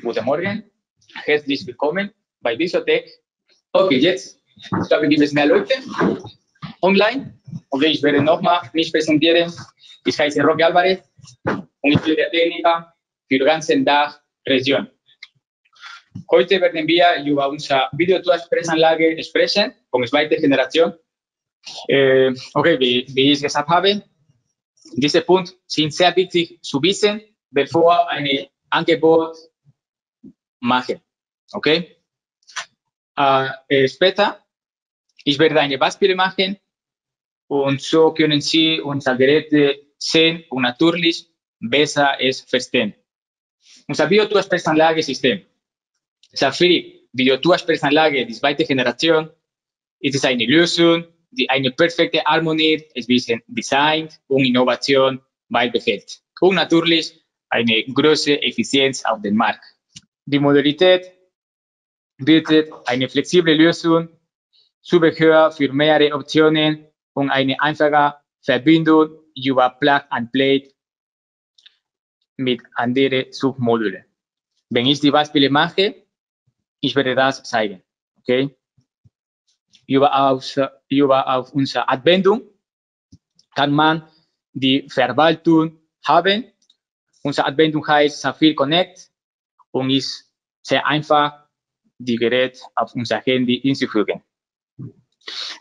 Guten Morgen, herzlich willkommen bei Visotech. Okay, jetzt, ich glaube, gibt es mehr Leute online. Okay, ich werde nochmal mich präsentieren. Ich heiße Roque Alvarez und ich bin der Techniker für die ganze Dachregion. Heute werden wir über unsere Videotour-Expressanlage sprechen, von zweiter Generation. Äh, okay, wie, wie ich gesagt habe, diese Punkte sind sehr wichtig zu wissen, bevor ein Angebot machen. Okay? Äh, später, ich werde eine Beispiele machen und so können Sie unser Gerät sehen und natürlich besser es verstehen. Unser Biotour-Sprechanlage-System. Safiri Biotour-Sprechanlage die zweite Generation. Ist eine Lösung, die eine perfekte Harmonie zwischen Design und Innovation beibehält. Und natürlich eine große Effizienz auf dem Markt. Die Modalität bietet eine flexible Lösung, Zubehör für mehrere Optionen und eine einfache Verbindung über Plug-and-Play mit anderen Submodulen. Wenn ich die Beispiele mache, ich werde das zeigen. Okay? Über, auf, über auf unsere Anwendung kann man die Verwaltung haben. Unsere Anwendung heißt Safir Connect und ist sehr einfach, die Gerät auf unser Handy hinzufügen.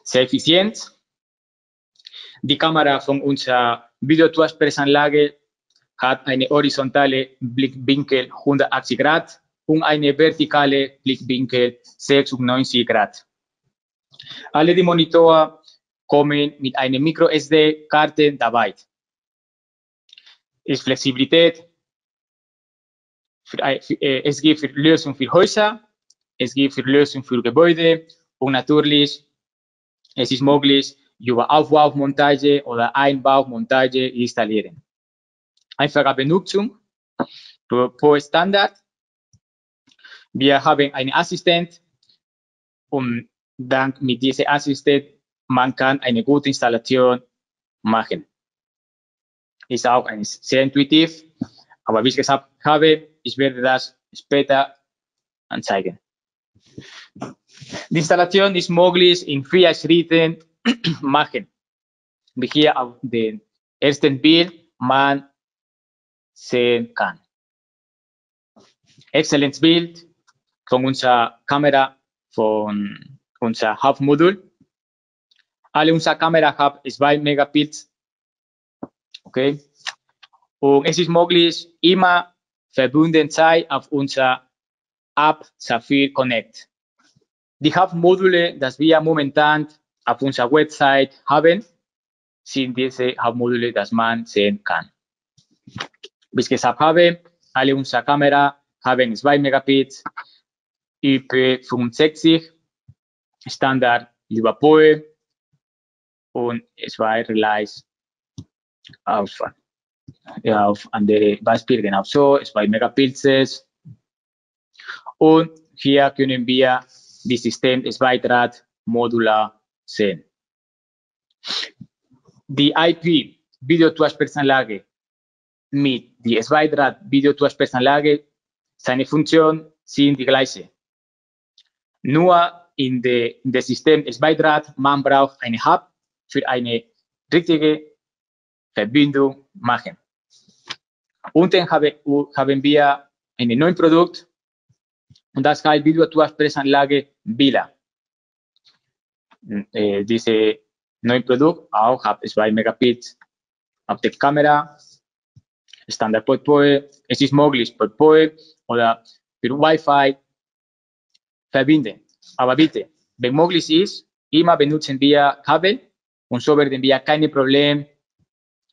Sehr effizient. Die Kamera von unserer Videotoursprechanlage hat eine horizontale Blickwinkel 180 Grad und eine vertikale Blickwinkel 96 Grad. Alle die Monitore kommen mit einer MicroSD-Karte dabei. Ist Flexibilität, für, äh, es gibt Lösungen für Häuser, es gibt Lösungen für Gebäude und natürlich es ist möglich, über Aufbaumontage oder Einbaumontage installieren. Einfache Benutzung pro Standard. Wir haben einen Assistent und dank mit diesem Assistent man kann eine gute Installation machen. Ist auch sehr intuitiv, aber wie ich gesagt habe, ich werde das später anzeigen. Die Installation ist möglich in vier Schritten machen. Wie hier auf dem ersten Bild man sehen kann. Exzellentes Bild von unserer Kamera, von unser Hauptmodul. Alle unsere Kamera haben 2 Megapixel. Okay. Und es ist möglich, immer verbunden sein auf unser App Saphir Connect. Die Hauptmodule, das wir momentan auf unserer Website haben, sind diese Hauptmodule, das man sehen kann. Wie ich gesagt habe, alle unsere Kamera haben 2 Megapixel, IP65, Standard über und zwei Relays auf ja, auf andere Beispiele genauso, 2 Megapixels. Und hier können wir die System Zweidraht modular sehen. Die IP Videotoursprechanlage mit die Zweidraht Videotoursprechanlage, seine Funktion sind die gleiche. Nur in der in de System Zweidraht, man braucht eine Hub für eine richtige Verbindung machen. Unten habe, haben wir ein neues Produkt und das heißt Videotour-Pressanlage Vila. Äh, diese neue Produkt auch hat 2 Megapixel Optikkamera, Standard Port PoE. Es ist möglich, Port PoE oder per Wi-Fi verbinden. Aber bitte, wenn möglich ist, immer benutzen wir Kabel und so werden wir keine Probleme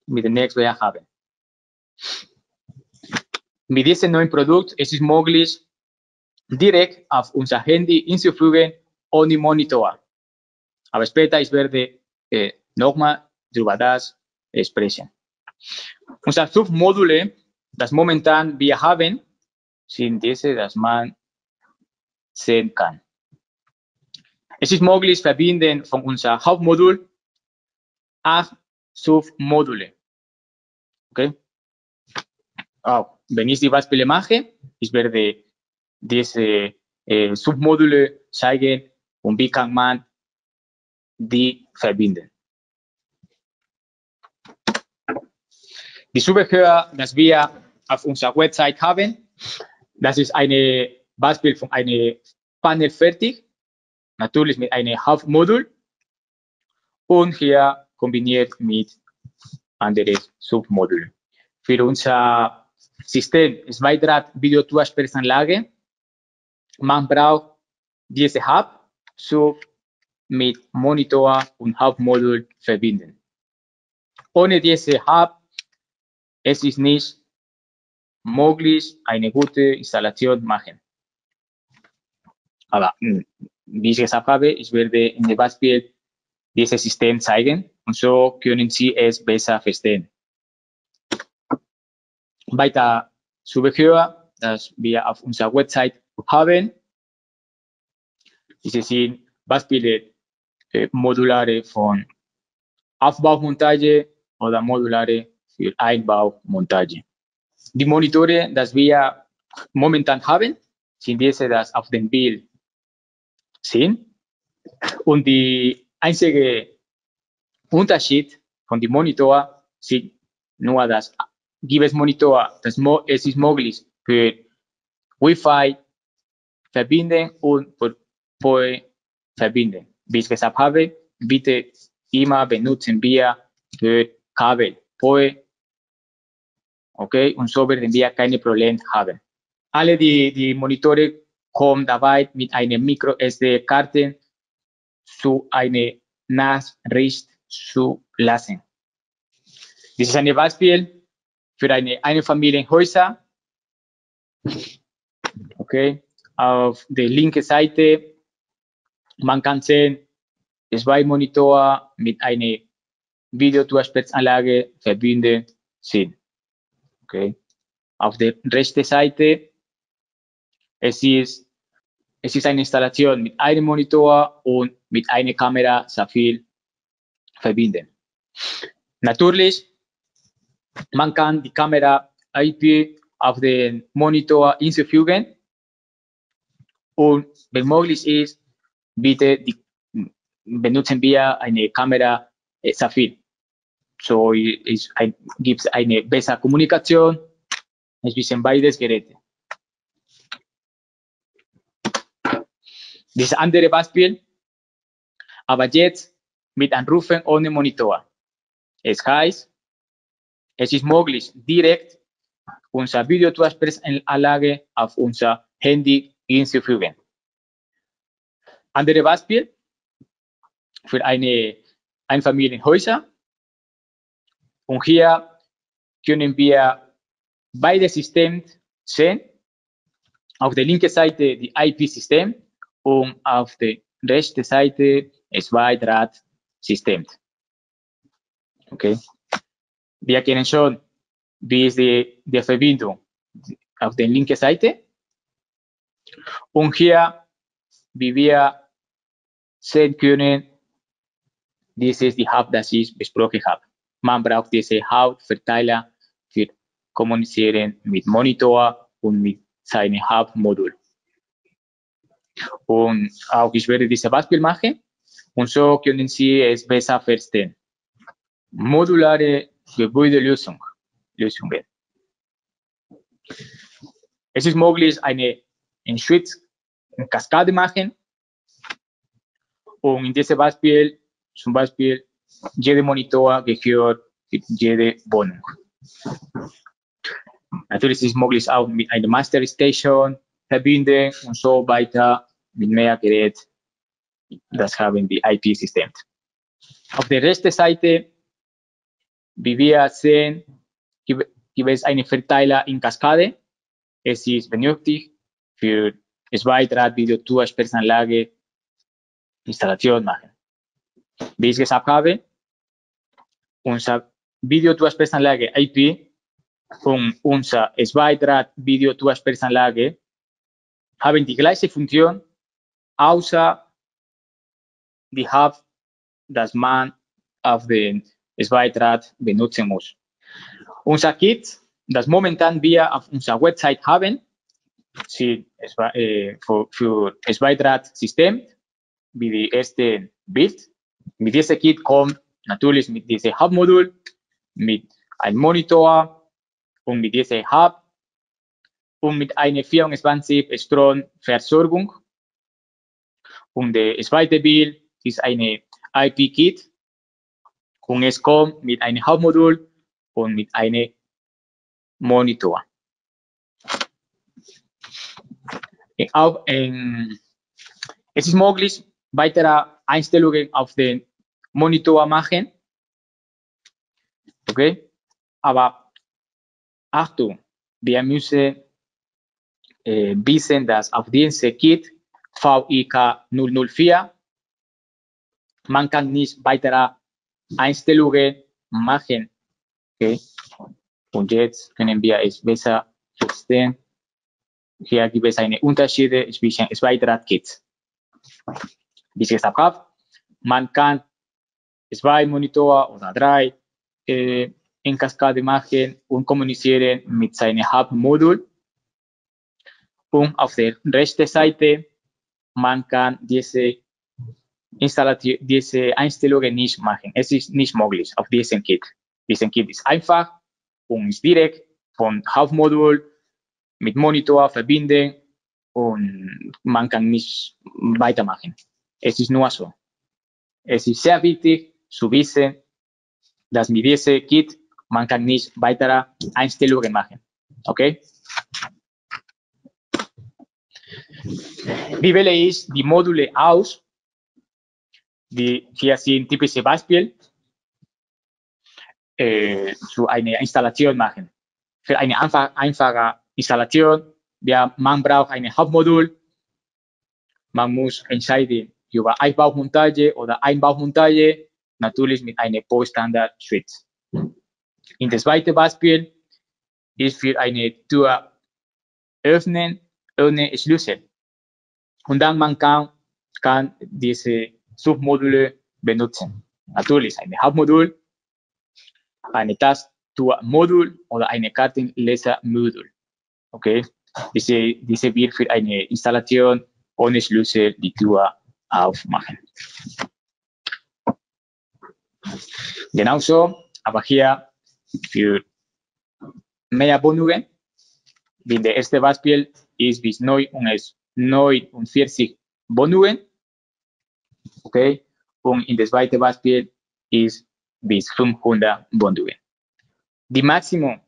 mit dem Netzwerk haben. Mit diesem neuen Produkt es ist möglich, direkt auf unser Handy hinzufügen, ohne Monitor. Aber später ich werde äh, nochmal über das sprechen. Unsere Submodule, das momentan wir haben, sind diese, dass man sehen kann. Es ist möglich, verbinden von unser Hauptmodul acht Submodule. Okay? Auch wenn ich die Beispiele mache, ich werde diese äh, Submodule zeigen und wie kann man die verbinden. Die Zubehör, das wir auf unserer Website haben, das ist eine Beispiel von einem Panel fertig, natürlich mit einem Hauptmodul und hier kombiniert mit anderen Submodulen. Für unser System Zweidraht Videotoursprechanlage, man braucht diese Hub Sub mit Monitor und Hauptmodul verbinden. Ohne diese Hub es ist nicht möglich, eine gute Installation machen. Aber wie ich gesagt habe, ich werde in dem Beispiel dieses System zeigen und so können Sie es besser verstehen. Weiter Zubehör, das wir auf unserer Website haben. Diese sind Beispiele äh, modulare von Aufbaumontage oder modulare für Einbaumontage. Die Monitore, das wir momentan haben, sind diese, das auf dem Bild sind. Und die einzige Unterschied von dem Monitor sind nur das gibt Monitor, das es ist möglich für Wi-Fi verbinden und für PoE verbinden. Wie ich gesagt habe, bitte immer benutzen wir für Kabel PoE. Okay, und so werden wir keine Probleme haben. Alle die, die Monitore kommen dabei mit einer Micro SD-Karte zu einer Nachricht zu lassen. Das ist ein Beispiel für eine Einfamilienhäuser. Okay, auf der linken Seite, man kann sehen, zwei Monitore mit einer Videotoursprechanlage verbinden sind. Okay. Auf der rechten Seite, es ist, es ist eine Installation mit einem Monitor und mit einer Kamera sehr viel verbinden. Natürlich, man kann die Kamera IP auf den Monitor hinzufügen und wenn möglich ist, bitte die, benutzen wir eine Kamera äh. So ein, gibt es eine bessere Kommunikation zwischen beides Geräte. Das andere Beispiel, aber jetzt mit Anrufen ohne Monitor. Es heißt, es ist möglich, direkt unser Videotoursprechanlage auf unser Handy hinzufügen. Andere Beispiel für eine Einfamilienhäuser. Und hier können wir beide Systeme sehen. Auf der linken Seite die IP-System und auf der rechten Seite zwei Draht-System. Okay. Wir kennen schon, wie ist die, die Verbindung auf der linken Seite. Und hier, wie wir sehen können, dies ist die Hub, das ich besprochen habe. Man braucht diese Hauptverteiler für Kommunizieren mit Monitor und mit seinem Hauptmodul. Und auch ich werde dieses Beispiel machen und so können Sie es besser verstehen. Modulare Gebäudelösung, Lösungen. Es ist möglich, eine in Schritt in Kaskade machen. Und in diesem Beispiel, zum Beispiel, jeder Monitor gehört jede Wohnung. Natürlich ist es möglich auch mit einer Master Station verbinden und so weiter mit mehr Gerät. Das haben die IP-Systeme. Auf der rechten Seite wie wir sehen, gibt es einen Verteiler in Kaskade. Es ist benötigt für zwei Draht Video Tour Sprechanlage Installation machen. Wie ich gesagt habe, unser Video Tour Sprechanlage IP und unser zwei Draht Video Tour Sprechanlage haben die gleiche Funktion, außer die Hub, dass man auf den Zweitrad benutzen muss. Unser Kit, das momentan wir auf unserer Website haben, Sie, es äh, für, für Zweidraht-System, wie die erste Bild. Mit diesem Kit kommt natürlich mit diesem Hauptmodul, mit einem Monitor und mit diesem Hub und mit einer 24 Stromversorgung. Und der zweite Bild ist eine IP-Kit und es kommt mit einem Hauptmodul und mit einem Monitor. Auch, ähm, es ist möglich, weitere Einstellungen auf den Monitor machen. Okay? Aber Achtung, wir müssen äh, wissen, dass auf diesem Kit VIK 004 man kann nicht weitere Einstellungen machen. Okay? Und jetzt können wir es besser verstehen. Hier gibt es eine Unterschiede zwischen zwei Drahtkits. Wie ich gesagt habe, man kann zwei Monitor oder drei äh, in Kaskade machen und kommunizieren mit seinem Hub-Modul. Und auf der rechten Seite, man kann diese, Installation, diese Einstellungen nicht machen. Es ist nicht möglich auf diesem Kit. Diesem Kit ist einfach und ist direkt vom Hauptmodul mit Monitor verbinden und man kann nicht weitermachen. Es ist nur so. Es ist sehr wichtig zu wissen, dass mit diesem Kit man kann nicht weitere Einstellungen machen. Okay? Wie wähle ich die Module aus? Die, hier sind typische Beispiele äh, zu einer Installation machen. Für eine einfach, einfache Installation, ja, man braucht ein Hauptmodul. Man muss entscheiden über Einbaumontage oder Einbaumontage, natürlich mit einer Post-Standard-Switch. In das zweite Beispiel ist für eine Tür öffnen ohne Schlüssel. Und dann man kann, kann diese Submodule benutzen. Natürlich ein Hauptmodul, eine Tastaturmodul oder eine Kartenlesermodul. Okay, diese, diese wird für eine Installation ohne Schlüssel die Tür aufmachen. Genauso, aber hier für mehr Wohnungen, wie der erste Beispiel ist bis 49 Wohnungen. Okay, und in das zweite Beispiel ist bis 500 Wohnungen. Die Maximum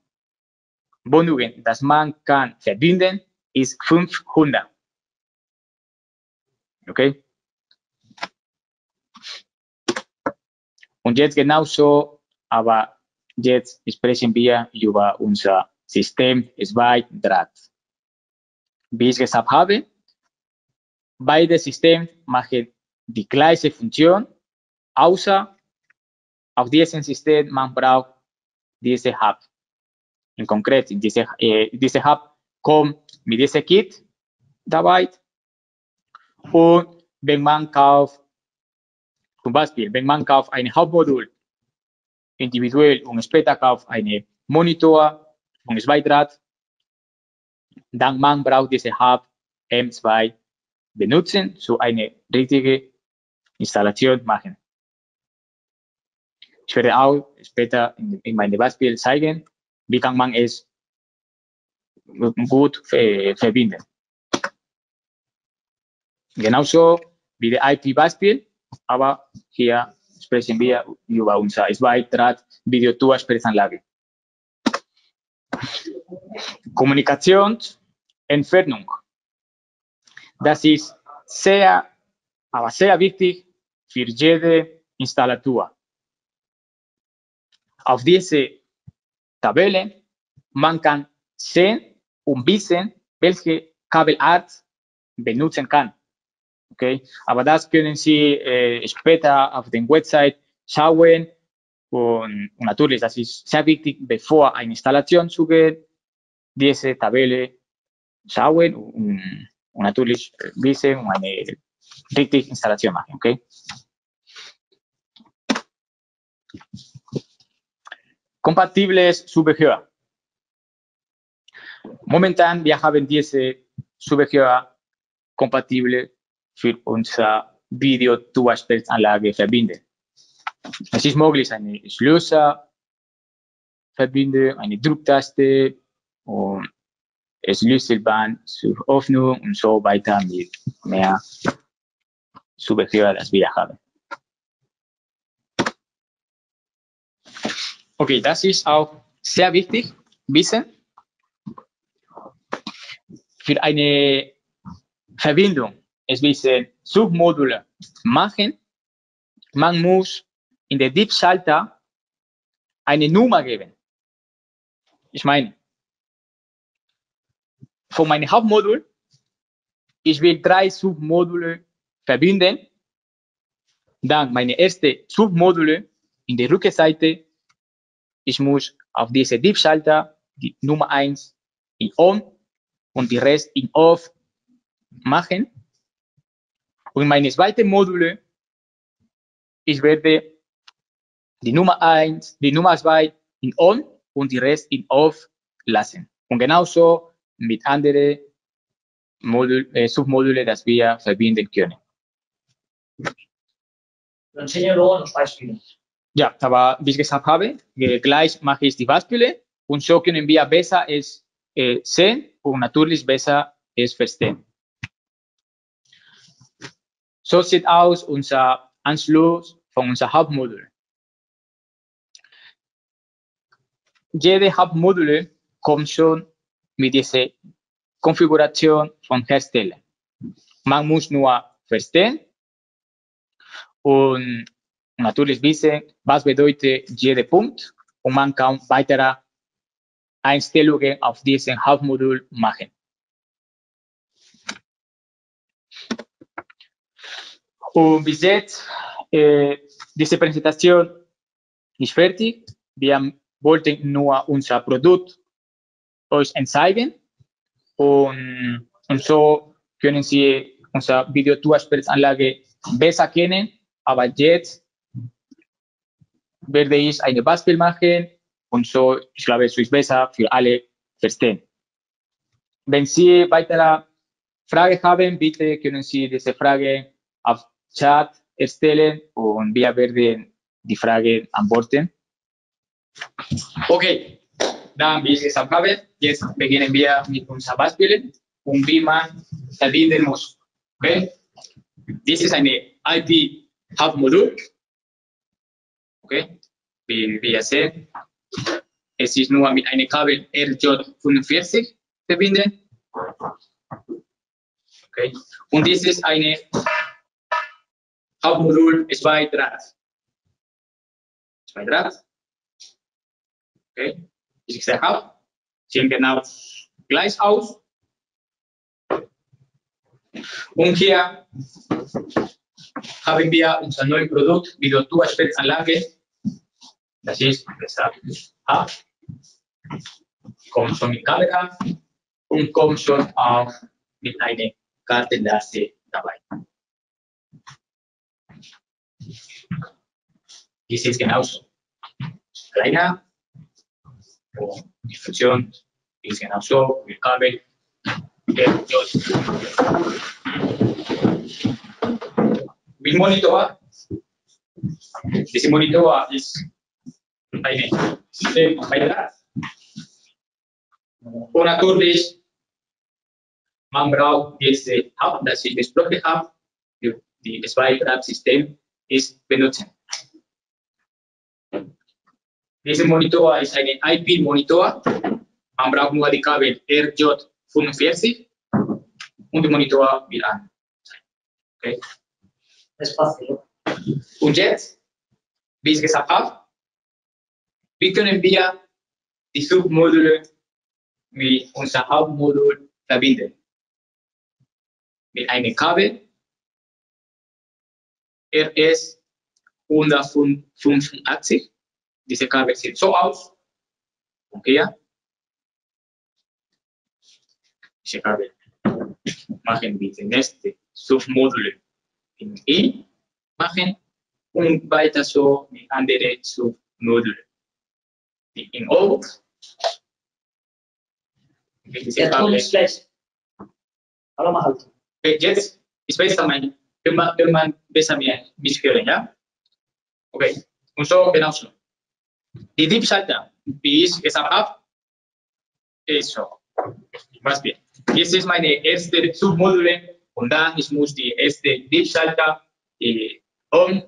Wohnungen, das man kann verbinden, ist 500. Okay? Und jetzt genauso, aber jetzt sprechen wir über unser System Zweidraht. Wie ich gesagt habe, beide Systeme machen die gleiche Funktion, außer auf diesem System man braucht diese Hub. In konkret, diese, äh, diese Hub kommt mit diesem Kit dabei. Und wenn man kauft, zum Beispiel, wenn man kauft ein Hauptmodul individuell und später kauft einen Monitor und Zweidraht, dann man braucht diese Hub M2 benutzen, zu eine richtige Installation machen. Ich werde auch später in, in meinem Beispiel zeigen, wie kann man es gut äh, verbinden. Genauso wie der IP-Beispiel, aber hier sprechen wir über unser Zweidraht Videotour-Sprechanlage. Kommunikationsentfernung. Das ist sehr, aber sehr wichtig für jede Installateur auf diese Tabelle, man kann sehen und wissen, welche Kabelart benutzen kann. Okay, aber das können Sie äh, später auf der Website schauen und, und, natürlich, das ist sehr wichtig, bevor eine Installation zugeht, diese Tabelle schauen und, und natürlich wissen und eine richtige Installation machen. Okay. Kompatibles Zubehör. Momentan, haben diese Zubehör kompatibel für unsere Video-Tour-Anlage verbinden. Es ist möglich, eine Schlösser verbinden, eine Drucktaste und Schlüsselband zur Öffnung und so weiter mit mehr Zubehör, das wir haben. Okay, das ist auch sehr wichtig, wissen. Für eine Verbindung, es wissen Submodule machen. Man muss in der Deep-Schalter eine Nummer geben. Ich meine, von meinem Hauptmodul, ich will drei Submodule verbinden. Dann meine erste Submodule in der Rückseite. Ich muss auf diese Deep-Schalter die Nummer 1 in On und die Rest in Off machen. Und meine zweite Module, ich werde die Nummer 1, die Nummer 2 in On und die Rest in Off lassen. Und genauso mit anderen Modul, äh, Submodule, das wir verbinden können. Dann enseño luego los Beispiele. Ja, aber wie ich gesagt habe, gleich mache ich die Beispiele und so können wir besser es äh, sehen und natürlich besser es verstehen. So sieht aus unser Anschluss von unser Hauptmodul. Jede Hauptmodule kommt schon mit dieser Konfiguration von Hersteller. Man muss nur verstehen und natürlich wissen, was bedeutet jeder Punkt und man kann weitere Einstellungen auf diesem Hauptmodul machen. Und bis jetzt, äh, diese Präsentation ist fertig. Wir wollten nur unser Produkt euch zeigen und, und so können Sie unsere Videotour-Anlage besser kennen. Aber jetzt werde ich eine Beispiel machen und so, ich glaube, es ist besser für alle verstehen. Wenn Sie weitere Fragen haben, bitte können Sie diese Frage auf Chat stellen und wir werden die Frage antworten. Okay, dann wie ich gesagt habe, jetzt beginnen wir mit unseren Beispielen und wie man verbinden muss. Okay, dies ist eine IP-Hauptmodul. Okay, wie wir sehen, es ist nur mit einem Kabel RJ45 verbinden. Okay, und dies ist eine Hauptmodul zwei Draht. Zwei Draht. Okay, wie ich gesagt habe, sehen genau gleich aus. Und hier haben wir unser neues Produkt, Videotour-Spätzanlage. Das ist, wie gesagt, A. Kommt schon mit Kamera und kommt schon auch mit einer Kartenleiste dabei. Dies ist genauso. Kleiner. Und die Funktion ist genauso. Mit Kabel. Mit Monitor. Dieser Monitor ist das. Und natürlich, man braucht diese Hub, das ich besprochen habe, die, die zwei System ist benutzen. Dieser Monitor ist ein IP-Monitor. Man braucht nur die Kabel RJ45 und der Monitor wird an. Okay. Despacio. Und jetzt, wie ich gesagt habe, wie können wir die Submodule mit unserem Hauptmodul verbinden? Mit einem Kabel RS 185. Diese Kabel sieht so aus. Hier. Diese Kabel machen wir die nächste Submodule in E machen und weiter so mit anderen Submodulen. Die in O. Mit diese Der Ton ist schlecht. Habla más alto. Okay, jetzt ist besser mein, immer, immer besser mich hören, ja? Okay, und so genauso. Die Diebschalter, wie ich gesagt habe, ist so. Was wir. Jetzt ist meine erste Submodule und dann ich muss die erste Diebschalter äh, on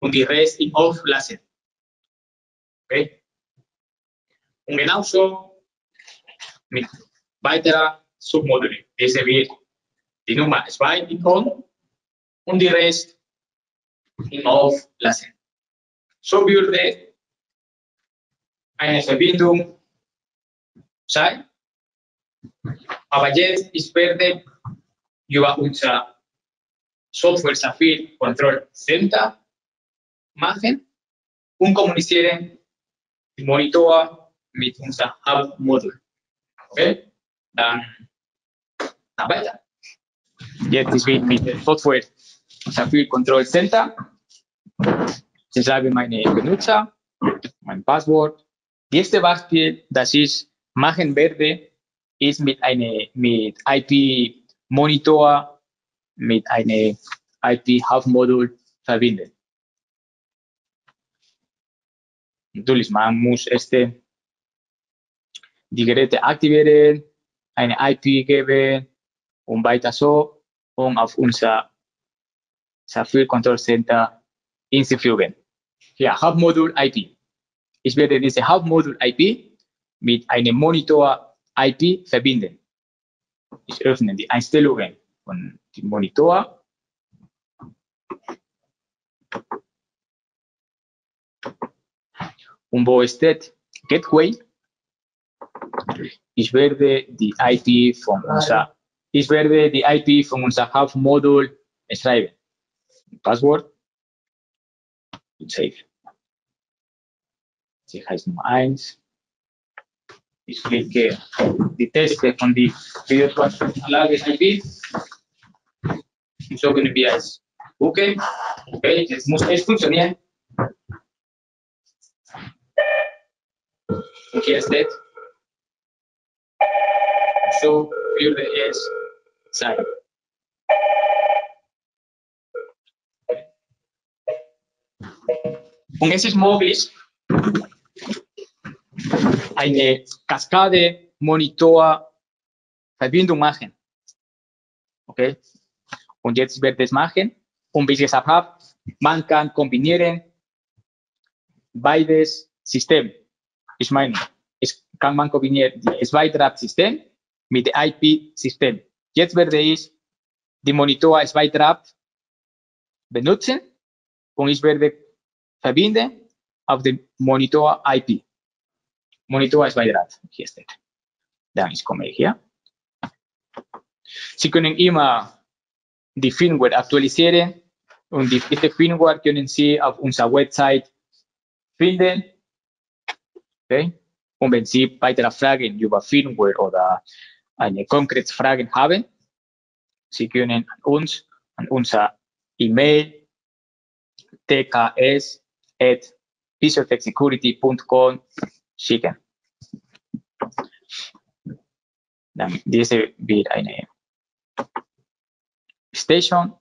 und die Rest in off lassen. Okay? Und genauso mit weiterer die Nummer 2 in on und die Rest in off lassen. So würde eine Verbindung sein. Aber jetzt ich werde über Software Safir Control Center machen und kommunizieren Monitor mit unserem Hauptmodul. Okay? Dann, weiter. Jetzt ist mit dem Software Safir Control Center. Ich schreibe meine Benutzer, mein Passwort. Das erste Beispiel, das ich machen werde, ist mit einem mit IP Monitor mit einem IP Hauptmodul verbinden. Natürlich, man muss erst die Geräte aktivieren, eine IP geben und weiter so und auf unser Safir Control Center hinzufügen. Ja, Hauptmodul IP. Ich werde diese Hauptmodul IP mit einem Monitor IP verbinden. Ich öffne die Einstellungen von dem Monitor. Und wo steht Gateway? Ich werde die IP von unser, ich werde die IP von unser Hauptmodul schreiben. Passwort. Und Save. Sicherheitsnummer 1. Ich klicke die Teste von die Videoanlage IP. Und so können wir es gucken. Okay, jetzt muss es funktionieren. Und hier steht, so würde es sein. Und es ist möglich, eine Kaskade Monitor Verbindung machen. Okay? Und jetzt wird es machen. Und wie ich gesagt habe, man kann kombinieren beides System. Ich meine, es kann man kombinieren das Zweitrad-System mit dem IP-System. Jetzt werde ich die Monitor Zweitrad benutzen und ich werde verbinden auf dem Monitor IP. Monitor Zweitrad, hier steht. Dann ich komme hier. Sie können immer die Firmware aktualisieren und die, diese Firmware können Sie auf unserer Website finden. Okay? Und wenn Sie weitere Fragen über Firmware oder eine konkrete Frage haben, Sie können an uns, an unser E-Mail tks.physiotechsecurity.com schicken. Dann diese wird eine Station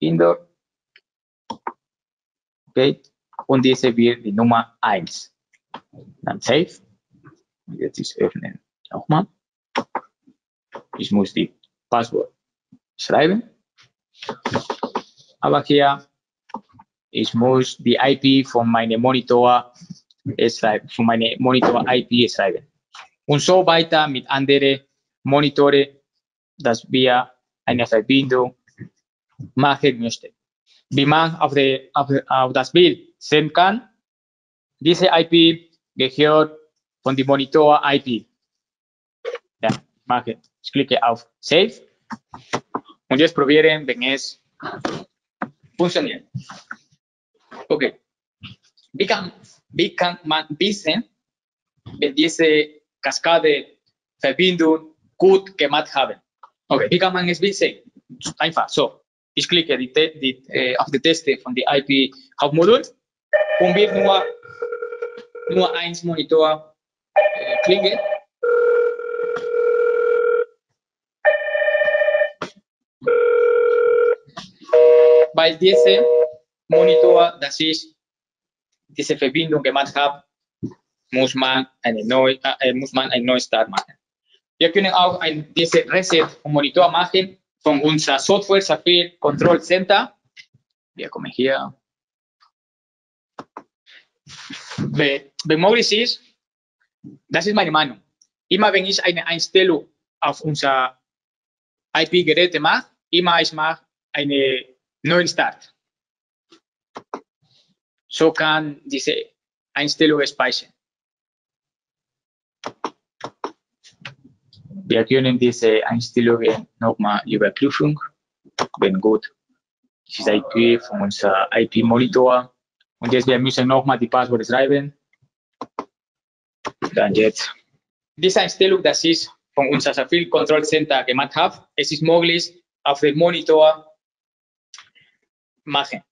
Indoor. Okay. Und diese wird die Nummer 1. Dann Save. Jetzt ist öffnen. Nochmal. Ich muss die Passwort schreiben. Aber hier, ich muss die IP von meinem Monitor schreiben, von meinem Monitor IP schreiben. Und so weiter mit anderen Monitore, dass wir eine Verbindung machen möchten. Wie man auf, die, auf, auf das Bild sehen kann, diese IP gehört von dem Monitor IP. Ja, mache. Ich klicke auf Save und jetzt probieren, wenn es funktioniert. Okay. Wie kann, wie kann man wissen, wenn diese Kaskade Verbindung gut gemacht haben? Okay, wie kann man es wissen? Einfach so. Ich klicke die, die, äh, auf die Teste von der IP Hauptmodul und wird nur, nur eins Monitor äh, klingen. Weil diese Monitor, das ist diese Verbindung gemacht hat, muss man eine neue, äh, muss man einen neuen Start machen. Wir können auch ein, diese Reset vom Monitor machen von unser Software Safir Control Center. Wir kommen hier. Wenn möglich ist, das ist meine Meinung. Immer wenn ich eine Einstellung auf unser IP-Geräte mache, immer ich mache einen neuen Start. So kann diese Einstellung speichern. Wir können diese Einstellungen nochmal überprüfen. Wenn gut, das ist IP von unserem IP-Monitor. Und jetzt wir müssen nochmal die Passwort schreiben. Dann jetzt. Diese Einstellung, das ist von unserem Safil Control Center gemacht habe. Es ist möglich, auf dem Monitor machen.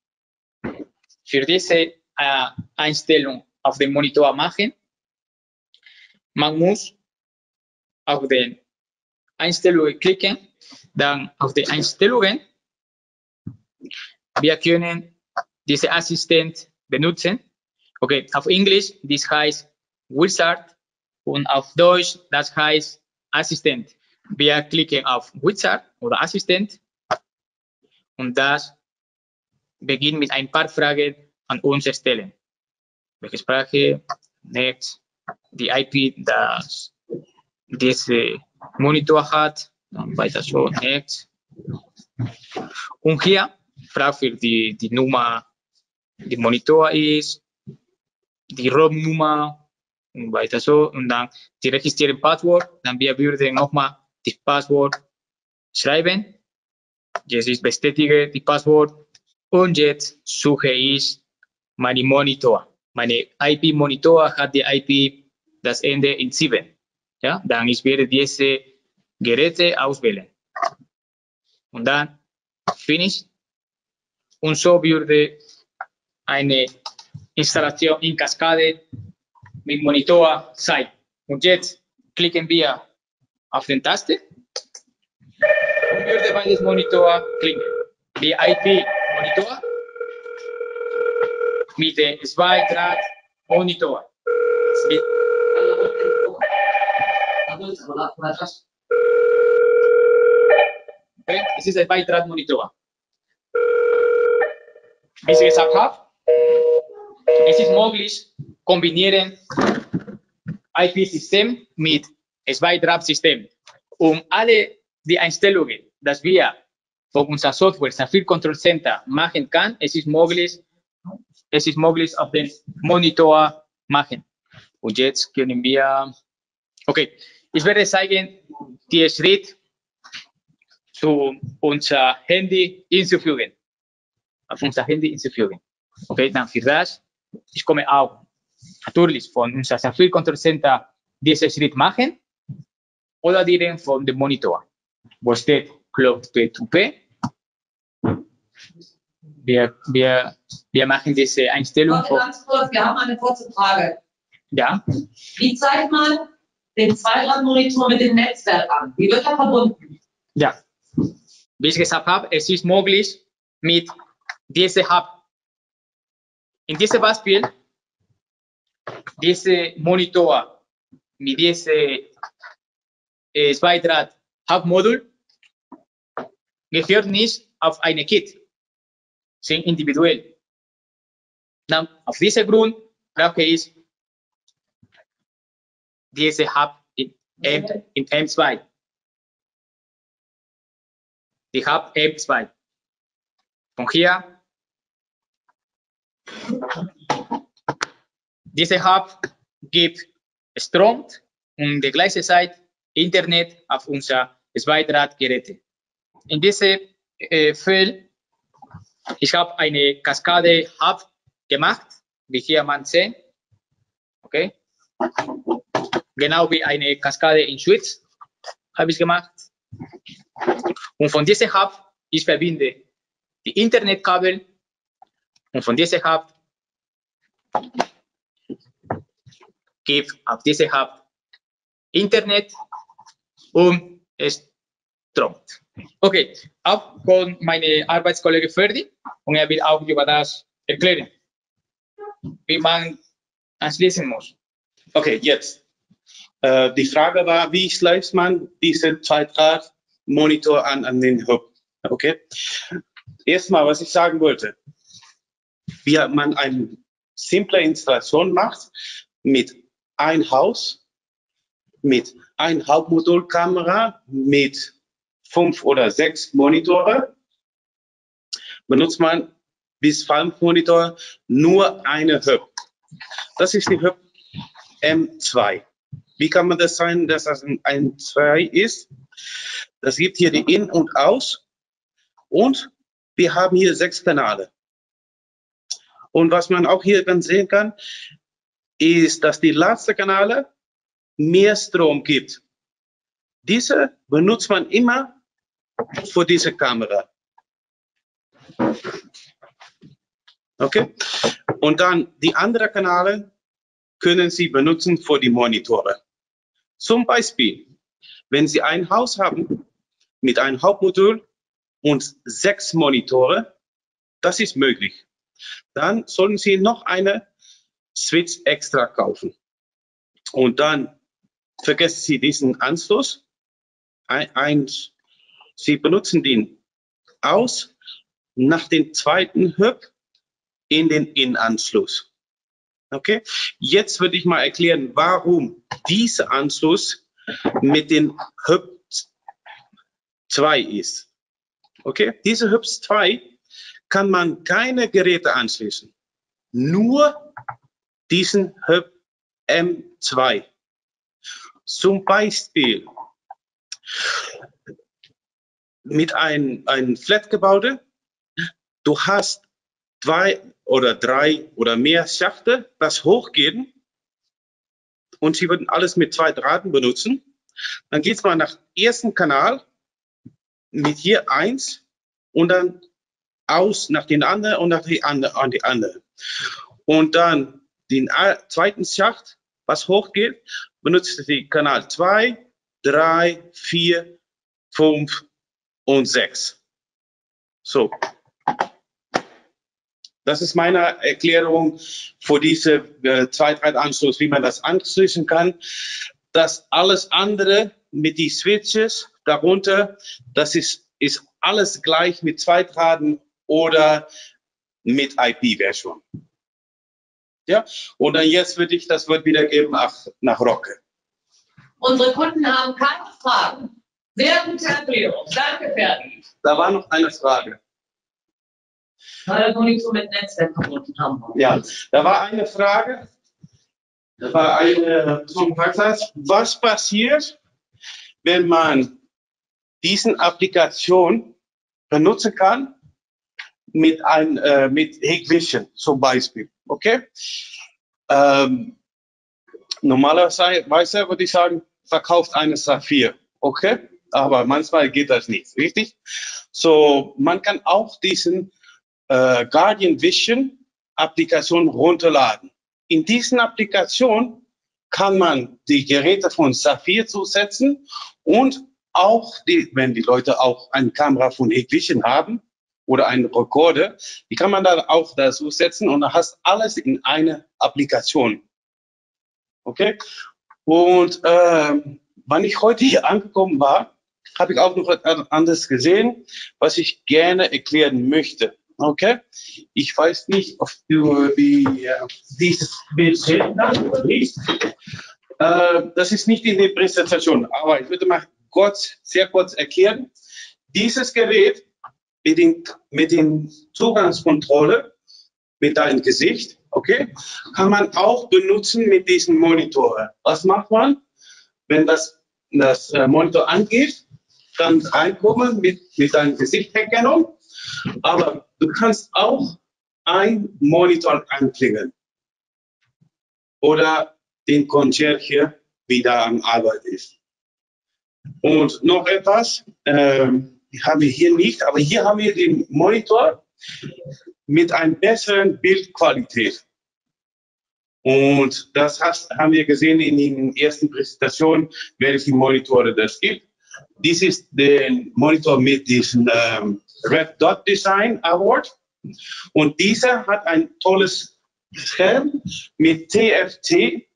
Für diese äh, Einstellung auf dem Monitor machen, man muss auf den Einstellungen klicken, dann auf die Einstellungen. Wir können diese Assistent benutzen. Okay, auf Englisch, das heißt Wizard und auf Deutsch, das heißt Assistent. Wir klicken auf Wizard oder Assistent und das beginnt mit ein paar Fragen an uns stellen. Welche Sprache, Next, die IP, das diese Monitor hat, dann weiter so, Next. Und hier fragt für die, die Nummer, die Monitor ist, die ROM-Nummer und weiter so. Und dann die registrierte Passwort, dann wir würden nochmal das Passwort schreiben. Jetzt ist bestätige die Passwort und jetzt suche ich meine Monitor. Meine IP-Monitor hat die IP das Ende in 7. Ja, dann ich werde diese Geräte auswählen. Und dann Finish. Und so würde eine Installation in Kaskade mit Monitor sein. Und jetzt klicken wir auf den Taste und würde bei Monitor klicken. Die IP-Monitor mit dem Zwei-Draht-Monitor. Okay, es ist ein Zwei-Draht-Monitor. Wie ich gesagt habe, es ist möglich, kombinieren IP-System mit Zwei-Draht-System, um alle die Einstellungen, dass wir unserer Software Safir Control Center machen kann, es ist möglich, es ist möglich auf den Monitor machen. Und jetzt können wir, okay, ich werde zeigen, die Schritt zu unser Handy hinzufügen. Auf unser Handy hinzufügen. Okay, dann für das, ich komme auch natürlich von unser Safir Control Center diesen Schritt machen oder direkt von dem Monitor, wo steht Cloud P2P. Wir, wir, wir machen diese Einstellung. Ganz kurz, wir haben eine kurze Frage. Ja, Wie zeigt man den Zweidrahtmonitor mit dem Netzwerk an? Wie wird er verbunden? ja. Wie ich gesagt habe, es ist möglich mit diesem Hub. In diesem Beispiel, diese Monitor mit diesem äh, Zweidraht Hub-Modul gehört nicht auf eine Kit, sind individuell. Dann, auf diesem Grund brauche ich diese Hub in, M, in M2. Die Hub M2. Von hier, diese Hub gibt Strom und die gleiche Zeit Internet auf unser Zweidrahtgeräte. In diesem äh, Fall, ich habe eine Kaskade Hub gemacht, wie hier man sehen. Okay. Genau wie eine Kaskade in Schweiz habe ich gemacht. Und von diesem Hub, ich verbinde die Internetkabel und von diesem Hub gibt auf diese Hub Internet und es Trompt. Okay, auch kommt meine Arbeitskollege Ferdi und er wird auch über das erklären, wie man anschließen muss. Okay, jetzt. Äh, die Frage war, wie schließt man diese Zweitrad-Monitor an, an den Hub? Okay. Erstmal, was ich sagen wollte, wie man eine simple Installation macht mit ein Haus, mit ein Hauptmodulkamera, mit fünf oder sechs Monitore, benutzt man bis fünf Monitor nur eine Hub. Das ist die Hub M2. Wie kann man das sein, dass das ein M2 ist? Das gibt hier die In- und Aus. Und wir haben hier sechs Kanäle. Und was man auch hier dann sehen kann, ist, dass die letzten Kanäle mehr Strom gibt. Diese benutzt man immer für diese Kamera. Okay? Und dann die anderen Kanäle können Sie benutzen für die Monitore. Zum Beispiel, wenn Sie ein Haus haben mit einem Hauptmodul und sechs Monitore, das ist möglich. Dann sollen Sie noch eine Switch extra kaufen. Und dann vergessen Sie diesen Anschluss. Ein, ein, Sie benutzen den aus nach dem zweiten Hub in den In-Anschluss. Okay, jetzt würde ich mal erklären, warum dieser Anschluss mit den Hub 2 ist. Okay, diese Hub 2 kann man keine Geräte anschließen, nur diesen Hub M2. Zum Beispiel mit einem, einem Flat-Gebäude, du hast zwei oder drei oder mehr Schachte, das hochgehen und sie würden alles mit zwei Drahten benutzen. Dann geht es mal nach ersten Kanal mit hier eins und dann aus nach den anderen und nach die andere, an die andere. Und dann den zweiten Schacht, was hochgeht, benutzt sie Kanal 2, 3, 4, 5 und 6. So. Das ist meine Erklärung für diese äh, Zweitrad-Anschluss, wie man das anschließen kann. Das alles andere mit die Switches darunter, das ist, ist alles gleich mit Zweitraden oder mit IP-Version. Ja, und dann jetzt würde ich das Wort wiedergeben nach, nach Rocke. Unsere Kunden haben keine Fragen. Sehr gute Erklärung. Danke, Ferdi. Da war noch eine Frage. Weil wir nicht so mit Netzwerk verbunden haben. Ja, da war eine Frage. Da war eine zum Praxis. Was passiert, wenn man diesen Applikation benutzen kann mit ein äh, mit Hikvision zum Beispiel, okay? Ähm, normalerweise würde ich sagen, verkauft eine Saphir, okay? Aber manchmal geht das nicht, richtig? So, man kann auch diesen äh, Guardian Vision Applikation runterladen. In diesen Applikation kann man die Geräte von Saphir zusetzen und auch die, wenn die Leute auch eine Kamera von Hikvision haben oder einen Rekorder, die kann man dann auch dazu setzen und dann hast alles in eine Applikation. Okay? Und äh, wann ich heute hier angekommen war, habe ich auch noch etwas anderes gesehen, was ich gerne erklären möchte. Okay? Ich weiß nicht, ob du wie, äh, dieses Bild sehen kannst. Äh, das ist nicht in der Präsentation, aber ich würde mal kurz, sehr kurz erklären. Dieses Gerät mit den, mit den Zugangskontrolle, mit deinem Gesicht, okay, kann man auch benutzen mit diesen Monitoren. Was macht man? Wenn das, das äh, Monitor angeht, dann reinkommen mit, mit deinem Gesichtserkennung. Aber du kannst auch ein Monitor anklicken oder den Concierge wieder am Arbeit ist. Und noch etwas, ähm, haben wir hier nicht, aber hier haben wir den Monitor mit einer besseren Bildqualität. Und das haben wir gesehen in den ersten Präsentationen, welche Monitore das gibt. Dies ist der Monitor mit diesem ähm, Red Dot Design Award. Und dieser hat ein tolles Scherm mit TFT.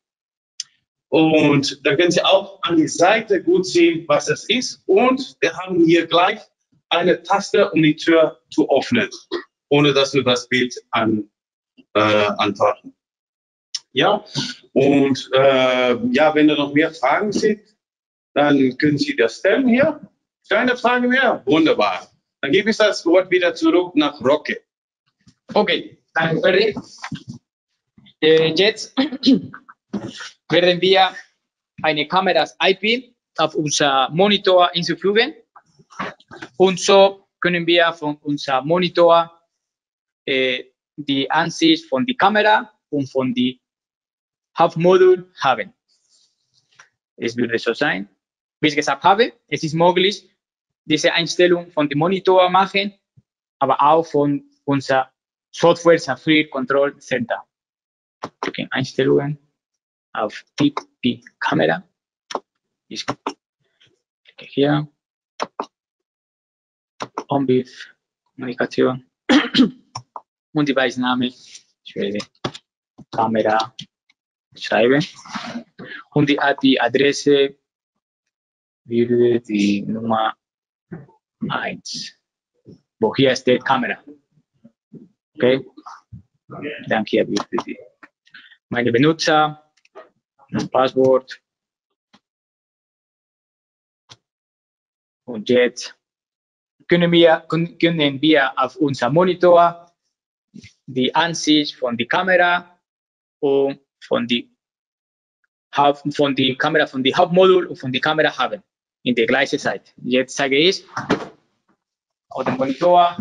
Und da können Sie auch an die Seite gut sehen, was das ist. Und wir haben hier gleich eine Taste, um die Tür zu öffnen, ohne dass wir das Bild an, äh, antworten. Ja, und äh, ja, wenn da noch mehr Fragen sind, dann können Sie das stellen hier. Keine Frage mehr? Wunderbar. Dann gebe ich das Wort wieder zurück nach Roque. Okay, danke, Ferdi. Äh, jetzt werden wir eine Kamera IP auf unser Monitor hinzufügen. Und so können wir von unserem Monitor äh, die Ansicht von der Kamera und von dem Hauptmodul haben. Es würde so sein. Wie ich gesagt habe, es ist möglich, diese Einstellung von dem Monitor machen, aber auch von unser Software Safari Control Center. Okay, Einstellungen auf die, Kamera. Ich klicke hier. Onbif, Kommunikation und Device-Name. Ich werde Kamera schreiben. Und die IP-Adresse würde die Nummer 1, wo hier steht Kamera. Okay? Dann hier würde die meine Benutzer, das Passwort und jetzt können wir, können wir auf unserem Monitor die Ansicht von der Kamera und von die von die Kamera von die Hauptmodul und von die Kamera haben in der gleichen Zeit. Jetzt zeige ich auf dem Monitor,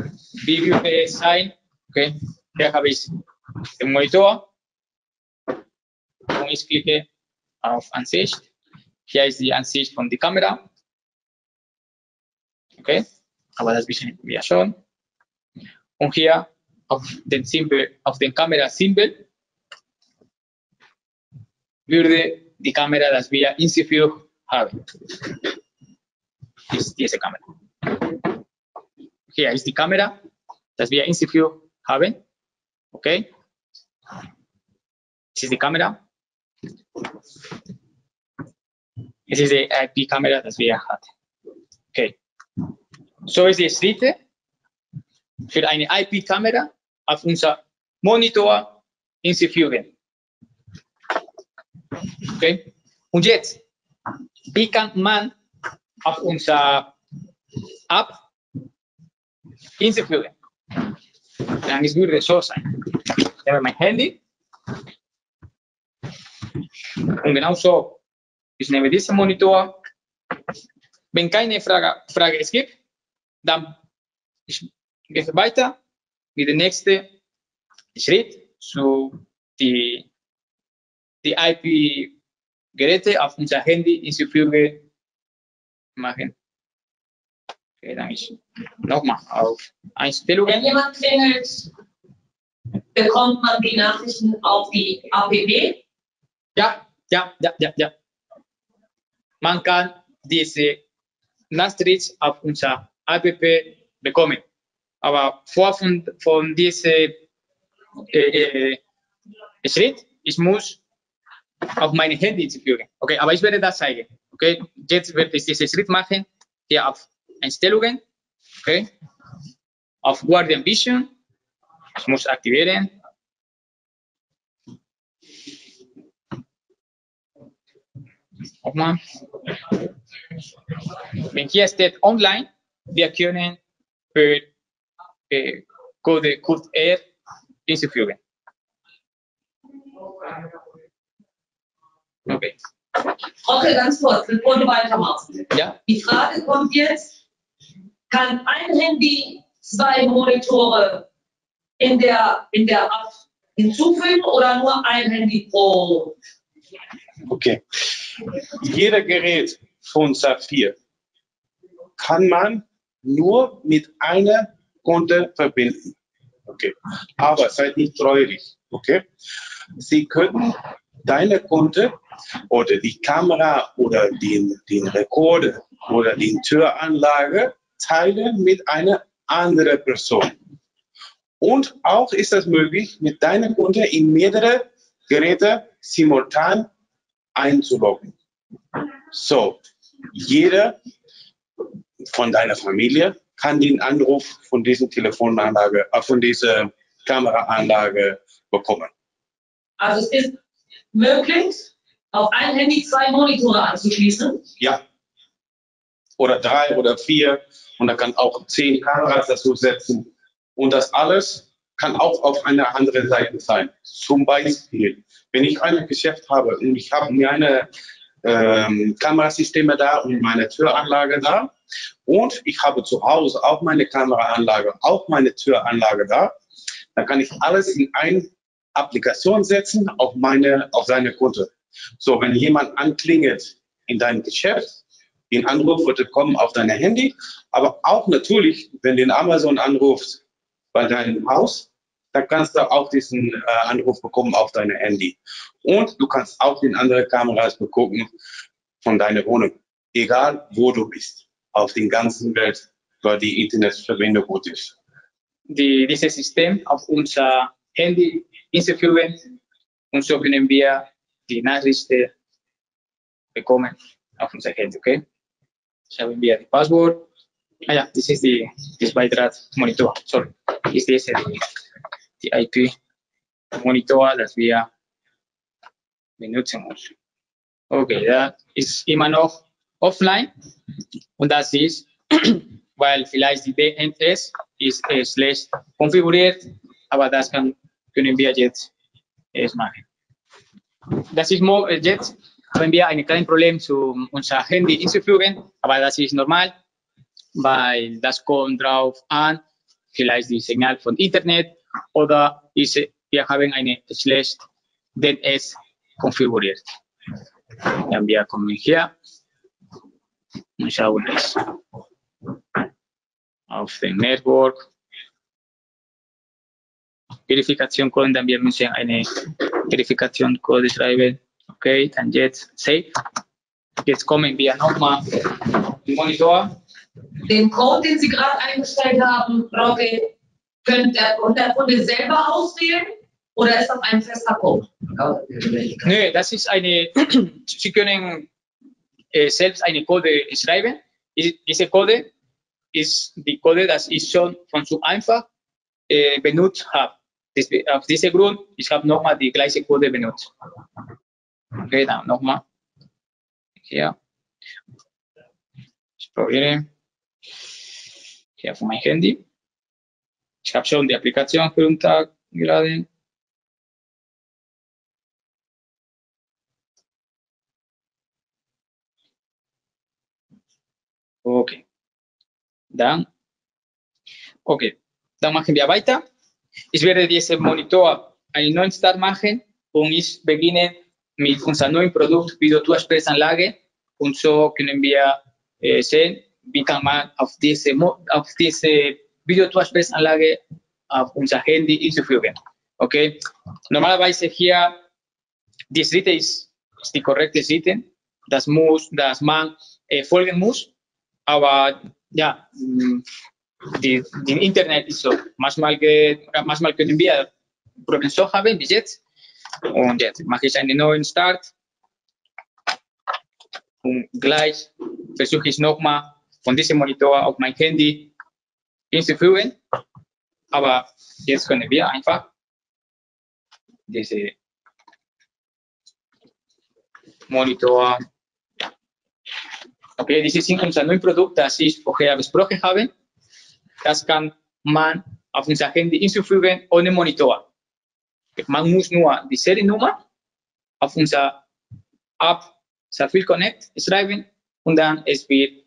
wie würde es sein. Okay, hier habe ich den Monitor und ich klicke auf Ansicht. Hier ist die Ansicht von der Kamera. Okay, aber das wissen wir schon. Und hier auf den Symbol, auf den Kamera-Symbol würde die Kamera, das wir in haben. Ist diese Kamera. Hier ist die Kamera, das wir in CPU haben. Okay. Das ist die Kamera. Es ist die IP-Kamera, das wir hatten. Okay. So ist die Schritte für eine IP-Kamera auf unser Monitor hinzufügen. Okay? Und jetzt, wie kann man auf unser App hinzufügen? Dann es würde so sein. Ich habe mein Handy und genauso, ich nehme diesen Monitor. Wenn keine Frage, Frage es gibt, dann ich gehe weiter mit dem nächsten Schritt zu die, die IP-Geräte auf unser Handy hinzufügen machen. Okay, dann ich nochmal auf Wenn Einstellungen. jemand klingelt, bekommt man die Nachrichten auf die APB. Ja, ja, ja, ja, ja. Man kann diese Nachricht auf unser App bekommen. Aber vor von, von diesem äh, äh, Schritt, ich muss auf mein Handy führen. Okay, aber ich werde das zeigen. Okay, jetzt werde ich diesen Schritt machen. Hier auf Einstellungen. Okay, auf Guardian Vision. Ich muss aktivieren. Nochmal. Wenn hier steht online, wir können per äh, Code QR hinzufügen. Okay. Okay, ganz kurz, bevor du weitermachst. Ja, Die Frage kommt jetzt, kann ein Handy zwei Monitore in der, in der App hinzufügen oder nur ein Handy pro? Okay. Jeder Gerät von Saphir kann man nur mit einer Konto verbinden. Okay. Aber seid nicht treurig. Okay. Sie können deine Konto oder die Kamera oder den, den Rekorder oder die Türanlage teilen mit einer anderen Person. Und auch ist es möglich, mit deinem Kunde in mehrere Geräte simultan einzuloggen. So, jeder von deiner Familie kann den Anruf von dieser Telefonanlage, äh, von dieser Kameraanlage bekommen. Also es ist möglich, auf ein Handy zwei Monitore anzuschließen. Ja. Oder drei oder vier. Und da kann auch zehn Kameras dazu setzen. Und das alles kann auch auf einer anderen Seite sein. Zum Beispiel, wenn ich ein Geschäft habe und ich habe meine ähm, Kamerasysteme da und meine Türanlage da und ich habe zu Hause auch meine Kameraanlage, auch meine Türanlage da, dann kann ich alles in eine Applikation setzen auf meine, auf seine Kunde. So, wenn jemand anklingelt in deinem Geschäft, den Anruf wird kommen auf dein Handy, aber auch natürlich, wenn den Amazon anruft bei deinem Haus, dann kannst du auch diesen äh, Anruf bekommen auf dein Handy. Und du kannst auch den anderen Kameras begucken von deiner Wohnung, egal wo du bist, auf der ganzen Welt, weil die Internetverbindung gut ist. Die, dieses System auf unser Handy hinzufügen und so können wir die Nachrichten bekommen auf unser Handy, okay? Schreiben wir die Passwort. Ah ja, das ist die, das Beitragsmonitor, sorry. Ist das die, die IP-Monitor, das wir benutzen müssen. Okay, da ist immer noch offline und das ist, weil vielleicht die DNS ist äh, schlecht konfiguriert, aber das kann, können wir jetzt erst machen. Das ist jetzt haben wir ein kleines Problem zu unser Handy hinzufügen, aber das ist normal, weil das kommt drauf an, vielleicht die Signal von Internet oder ist, wir haben eine schlecht DNS konfiguriert. Dann wir kommen hier und schauen es auf dem Network. Verifikation Code, dann wir müssen eine Verifikation Code schreiben. Okay, dann jetzt Save. Jetzt kommen wir nochmal im Monitor. Den Code, den Sie gerade eingestellt haben, Rocky, könnte der, der Kunde selber auswählen oder ist das ein fester Code? Nö, das ist eine, Sie können äh, selbst eine Code schreiben. Diese Code ist die Code, das ich schon von so einfach äh, benutzt habe. Auf diesem Grund, ich habe nochmal die gleiche Code benutzt. Okay, dann nochmal. Hier. Ich probiere. Hier auf mein Handy. Ich habe schon die Applikation heruntergeladen. Okay. Dann, okay. Dann machen wir weiter. Ich werde diesen Monitor einen neuen Start machen und ich beginne mit unserem neuen Produkt Videotour-Spretzanlage und so können wir äh, sehen, wie kann man auf diese, auf diese Videotour-Spretzanlage auf unser Handy hinzufügen. Okay, normalerweise hier die Seite ist, ist die korrekte Seite, das muss, dass man äh, folgen muss, aber ja, die, die Internet ist so. Manchmal, manchmal können wir Probleme so haben wie jetzt, und jetzt mache ich einen neuen Start. Und gleich versuche ich nochmal von diesem Monitor auf mein Handy hinzufügen. Aber jetzt können wir einfach diese Monitor. Okay, das ist unser neues Produkt, das ich vorher besprochen habe. Das kann man auf unser Handy hinzufügen ohne Monitor. Man muss nur die Seriennummer auf unser App Safir Connect schreiben und dann es wird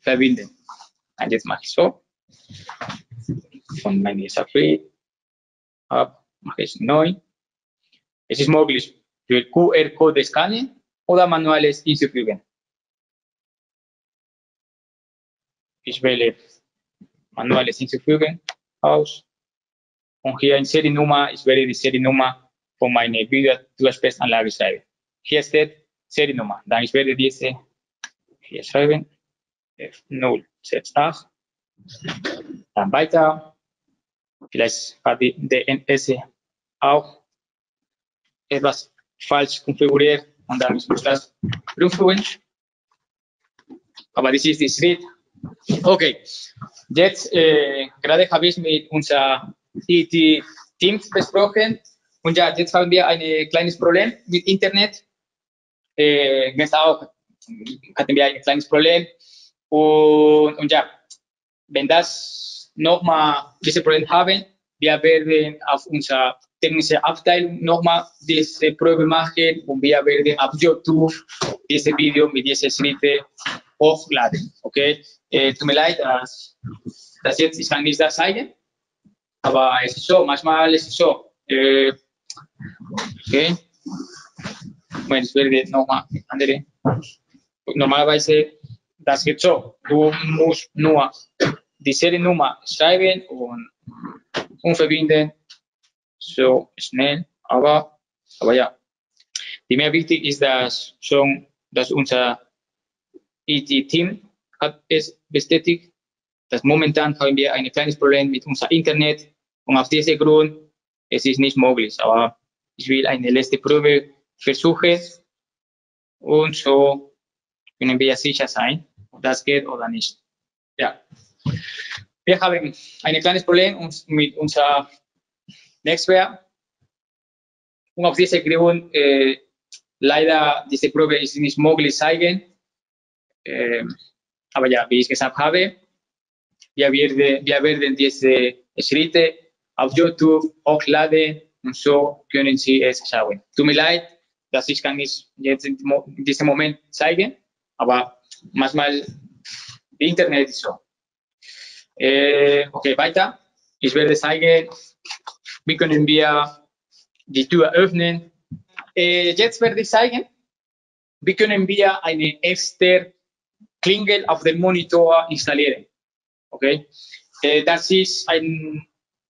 verbinden. Und jetzt mache ich so. Von meiner Safir App mache ich neu. Es ist möglich, für QR-Code scannen oder manuelles hinzufügen. Ich wähle manuelles hinzufügen aus. Und hier in Seriennummer, ich werde die Seriennummer von meiner Video-Durchspressanlage schreiben. Hier steht Seriennummer. Dann ich werde diese hier schreiben. F0Z8. Dann weiter. Vielleicht hat die DNS auch etwas falsch konfiguriert und dann muss ich das prüfen. Aber das ist der Schritt. Okay, jetzt äh, gerade habe ich mit unser IT-Team besprochen und ja, jetzt haben wir ein kleines Problem mit Internet. Äh, gestern auch hatten wir ein kleines Problem und, und ja, wenn das nochmal diese Problem haben, wir werden auf unserer technischen Abteilung nochmal diese Probe machen und wir werden auf YouTube diese Video mit diesen Schritten hochladen. Okay? Tut mir leid, dass, dass jetzt, ich kann nicht das zeigen, aber es ist so, manchmal ist es so. Äh, okay? Moment, ich werde nochmal andere. Normalerweise, das geht so. Du musst nur die Seriennummer schreiben und, und verbinden. So schnell, aber, aber ja. Die mehr wichtig ist, dass schon, dass unser IT-Team hat es bestätigt, dass momentan haben wir ein kleines Problem mit unserem Internet und auf diesem Grund es ist nicht möglich. Aber ich will eine letzte Probe versuchen und so können wir sicher sein, ob das geht oder nicht. Ja. Wir haben ein kleines Problem mit unserem Netzwerk und auf diesem Grund äh, leider diese Probe ist nicht möglich zeigen. Äh, aber ja, wie ich gesagt habe, wir werden, wir werden diese Schritte auf YouTube hochladen und so können Sie es schauen. Tut mir leid, dass ich kann nicht jetzt in diesem Moment zeigen, aber manchmal Internet ist so. Äh, okay, weiter. Ich werde zeigen, wie können wir die Tür öffnen. Äh, jetzt werde ich zeigen, wie können wir eine externe Klingel auf dem Monitor installieren. Okay, äh, das ist ein,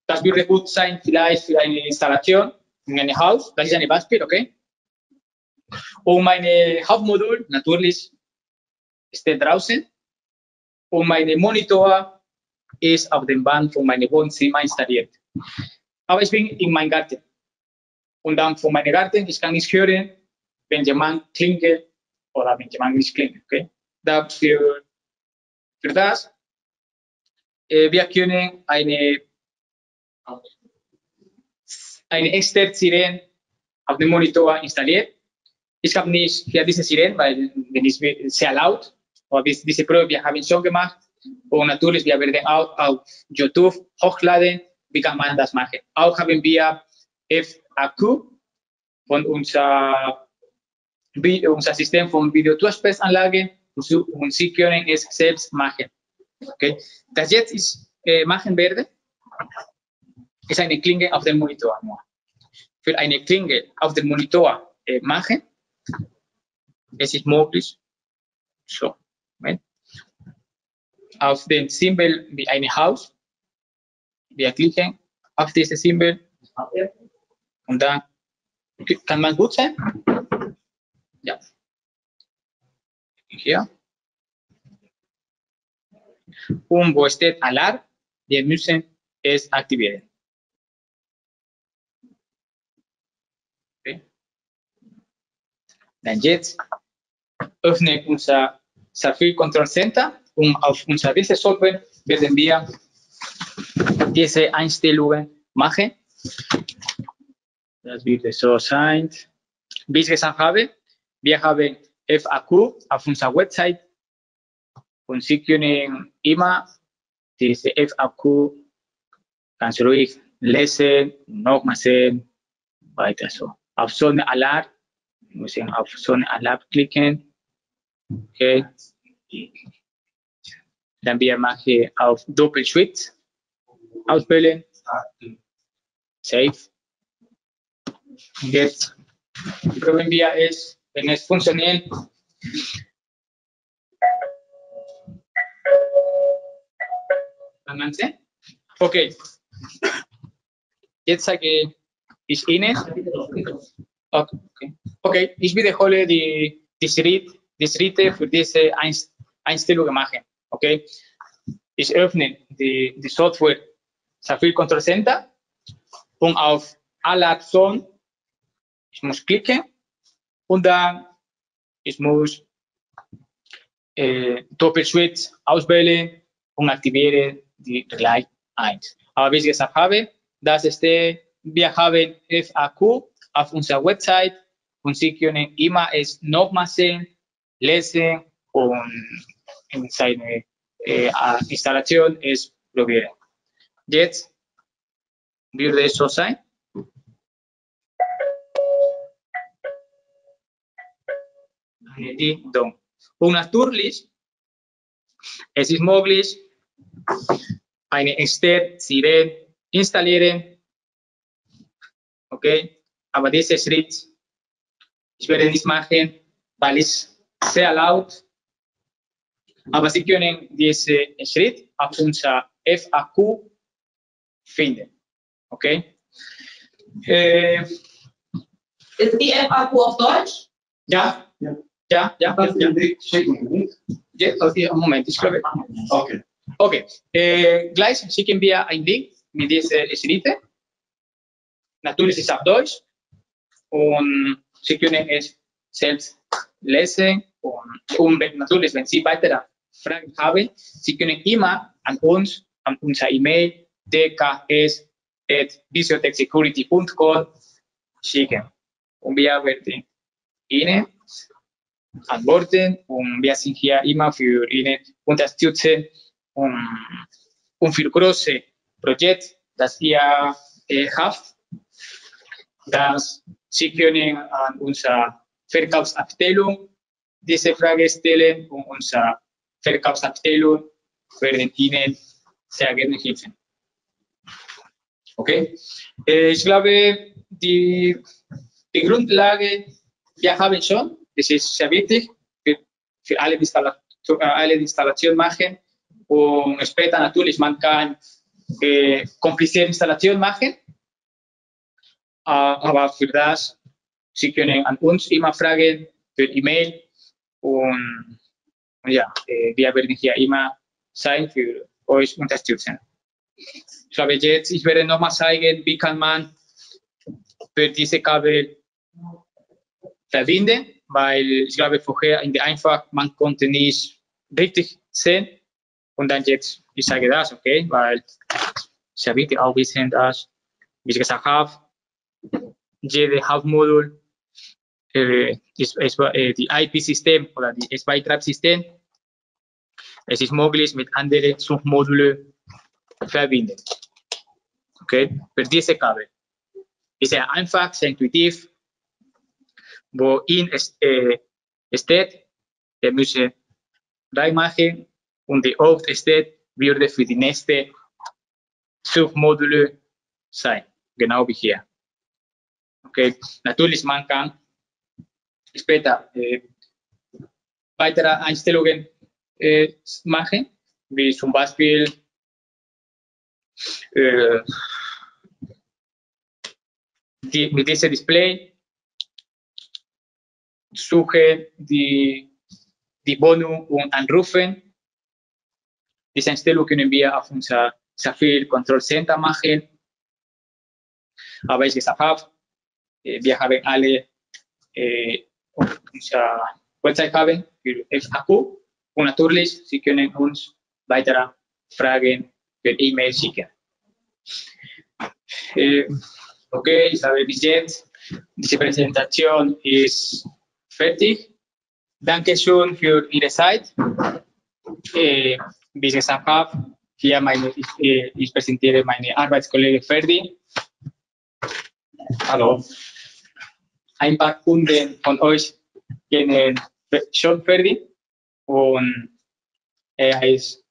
das würde gut sein vielleicht für eine Installation in einem Haus. Das ist ein Beispiel, okay? Und meine Hauptmodul natürlich steht draußen und mein Monitor ist auf dem Band von meinem Wohnzimmer installiert. Aber ich bin in meinem Garten. Und dann von meinem Garten, ich kann nicht hören, wenn jemand klingelt oder wenn jemand nicht klingelt. Okay? Dafür, für das, äh, wir können eine, eine externe Sirene auf dem Monitor installieren. Ich habe nicht hier diese Sirene, weil die ist sehr laut. Aber diese Probe, wir haben schon gemacht. Und natürlich, wir werden auch auf YouTube hochladen. Wie kann man das machen? Auch haben wir FAQ von unser, unser System von Videotourspeisanlagen Sie können es selbst machen. Okay? Das jetzt ist, äh, machen werde, ist eine Klinge auf dem Monitor. Für eine Klinge auf dem Monitor äh, machen, es ist möglich. So, Moment. Auf dem Symbol wie ein Haus, wir klicken auf dieses Symbol und dann kann man gut sein. Ja. Und wo steht Alarm, wir müssen es aktivieren. Okay. Dann jetzt öffne unser Safir Control Center und auf unserer Liste Software werden wir diese Einstellungen machen. Das wird so sein. Wie ich gesagt habe, wir haben FAQ auf unserer Website und Sie können immer diese FAQ ganz ruhig lesen, nochmal sehen, weiter so. Auf so eine Alarm, müssen auf so eine Alarm klicken. Okay. Dann wir machen auf Doppelschritt auswählen. Save. Jetzt probieren wir es, wenn es funktioniert. Okay. Jetzt sage ich Ihnen. Okay, okay. ich wiederhole die, die, Schritt, die Schritte für diese Einstellung machen. Okay? Ich öffne die, die Software Safir Control Center und auf Alert Zone, ich muss klicken ich muss äh, Doppelswitch auswählen und aktiviere die gleich 1. Aber wie ich gesagt habe, das ist der, wir haben FAQ auf unserer Website und Sie können immer es nochmal sehen, lesen und in seine äh, Installation es probieren. Jetzt würde es so sein. Die DOM. Und natürlich, es ist möglich, eine Siren installieren. Okay, aber dieser Schritt, ich werde nicht machen, weil es sehr laut. Aber Sie können diesen Schritt auf unser FAQ finden. Okay? Äh, Ist die FAQ auf Deutsch? ja, Ja. Ja, ja, du ja. schicken? ja. Okay, Moment, ich glaube. Okay. Okay, äh, gleich schicken wir einen Link mit diesen Schritten. Natürlich ist es auf Deutsch und Sie können es selbst lesen und, und natürlich, wenn Sie weitere Fragen haben, Sie können immer an uns, an unser E-Mail dks.visiotechsecurity.com schicken und wir werden Ihnen antworten und wir sind hier immer für Ihnen unterstützen und, und für große Projekte, das ihr äh, habt, dass Sie können an unsere Verkaufsabteilung diese Frage stellen und unsere Verkaufsabteilung werden Ihnen sehr gerne helfen. Okay? Äh, ich glaube, die, die Grundlage, wir haben schon, das ist sehr wichtig für, für alle, die äh, alle die Installation machen. Und später natürlich, man kann äh, komplizierte Installation machen. Äh, aber für das, Sie können an uns immer fragen per E-Mail. Und ja, äh, wir werden hier immer sein für euch unterstützen. Ich glaube jetzt, ich werde nochmal zeigen, wie kann man für diese Kabel verbinden, weil ich glaube vorher in der Einfach, man konnte nicht richtig sehen. Und dann jetzt, ich sage das, okay, weil sehr wichtig auch wissen, dass, wie ich gesagt habe, jede Hauptmodul äh, äh, die IP-System oder die S2-Treibsystem. Es ist möglich, mit anderen Submodulen verbinden. Okay, für diese Kabel. Ist sehr einfach, sehr intuitiv. Wo es, äh, steht, wir müssen reinmachen und die Ort steht, würde für die nächste Submodule sein. Genau wie hier. Okay, natürlich man kann später äh, weitere Einstellungen äh, machen, wie zum Beispiel äh, die, mit diesem Display suche die, die Bonus und anrufen. Diese Einstellung können wir auf unser Safir Control Center machen. Aber ich gesagt habe, wir haben alle äh, unsere Website haben für FAQ und natürlich, Sie können uns weitere Fragen per E-Mail schicken. Äh, okay, ich habe bis jetzt, diese Präsentation ist fertig. Dankeschön für Ihre Zeit. Äh, gesagt habe, hier meine, ich, äh, ich präsentiere meine Arbeitskollege Ferdi. Hallo. Ein paar Kunden von euch kennen schon Ferdi und er ist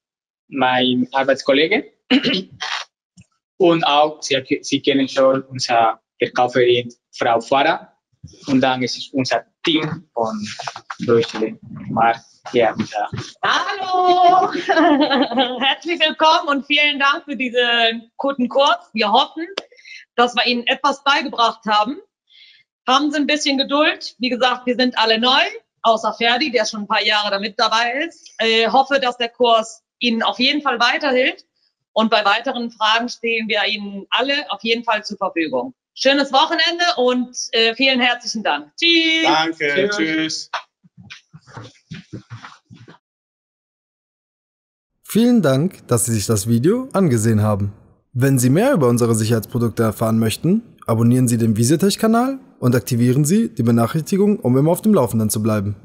mein Arbeitskollege. Und auch, Sie, Sie kennen schon unsere Verkäuferin Frau Farah. Und dann ist es unser Team von Deutschland. Mark. Hallo! Herzlich willkommen und vielen Dank für diesen guten Kurs. Wir hoffen, dass wir Ihnen etwas beigebracht haben. Haben Sie ein bisschen Geduld. Wie gesagt, wir sind alle neu. außer Ferdi, der schon ein paar Jahre damit dabei ist. Äh, hoffe, dass der Kurs Ihnen auf jeden Fall weiterhilft. Und bei weiteren Fragen stehen wir Ihnen alle auf jeden Fall zur Verfügung. Schönes Wochenende und äh, vielen herzlichen Dank. Tschüss. Danke, Tschüss. tschüss. Vielen Dank, dass Sie sich das Video angesehen haben. Wenn Sie mehr über unsere Sicherheitsprodukte erfahren möchten, abonnieren Sie den Visitech-Kanal und aktivieren Sie die Benachrichtigung, um immer auf dem Laufenden zu bleiben.